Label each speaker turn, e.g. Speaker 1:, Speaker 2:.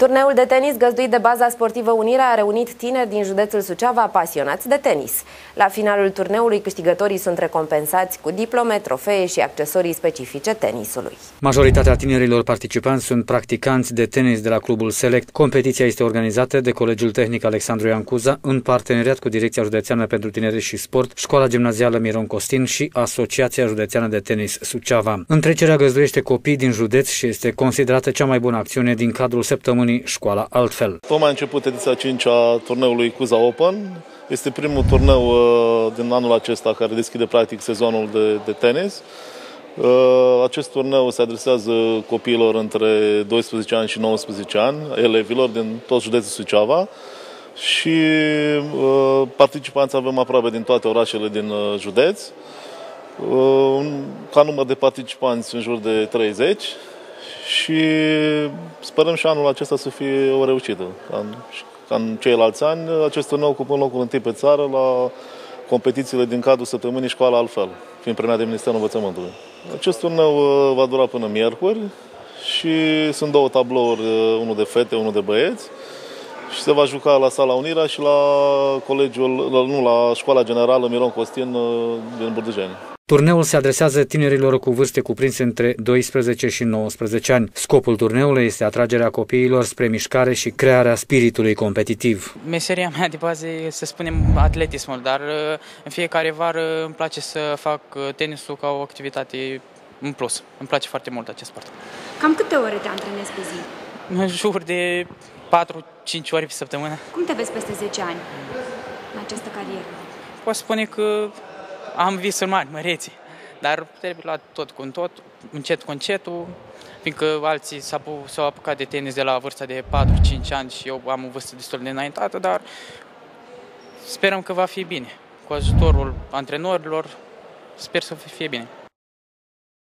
Speaker 1: Turneul de tenis găzduit de baza sportivă Unirea a reunit tineri din județul Suceava pasionați de tenis. La finalul turneului, câștigătorii sunt recompensați cu diplome, trofee și accesorii specifice tenisului.
Speaker 2: Majoritatea tinerilor participanți sunt practicanți de tenis de la clubul Select. Competiția este organizată de Colegiul Tehnic Alexandru Iancuza în parteneriat cu Direcția Județeană pentru Tineret și Sport, Școala Gimnazială Miron Costin și Asociația Județeană de Tenis Suceava. Întrecerea găzduiește copii din județ și este considerată cea mai bună acțiune din cadrul săptămânii săptămânii școala altfel.
Speaker 3: Tocmai a început ediția 5 a turneului Cuza Open. Este primul turneu uh, din anul acesta care deschide practic sezonul de, de tenis. Uh, acest turneu se adresează copiilor între 12 ani și 19 ani, elevilor din tot județul Suceava și uh, participanți avem aproape din toate orașele din județ. Ca număr de participanți în jur de 30 și sperăm și anul acesta să fie o reușită. Ca în, ca în ceilalți ani, acest turneu ocupă locul întâi pe țară la competițiile din cadrul săptămânii școala altfel, fiind premiat de Ministerul Învățământului. Acest turneu uh, va dura până miercuri și sunt două tablouri, uh, unul de fete, unul de băieți și se va juca la Sala Unirea și la colegiul, nu, la Școala Generală Miron Costin uh, din Burdujeni.
Speaker 2: Turneul se adresează tinerilor cu vârste cuprinse între 12 și 19 ani. Scopul turneului este atragerea copiilor spre mișcare și crearea spiritului competitiv.
Speaker 4: Meseria mea de bază e să spunem atletismul, dar uh, în fiecare vară îmi place să fac uh, tenisul ca o activitate în plus. Îmi place foarte mult acest sport.
Speaker 5: Cam câte ore te antrenezi pe zi?
Speaker 4: În jur de 4-5 ori pe săptămână.
Speaker 5: Cum te vezi peste 10 ani în această carieră?
Speaker 4: Pot spune că am visuri mari, măreții, dar trebuie luat tot cu tot, încet cu încetul, fiindcă alții s-au apucat de tenis de la vârsta de 4-5 ani și eu am o vârstă destul de înaintată, dar sperăm că va fi bine. Cu ajutorul antrenorilor, sper să fie bine.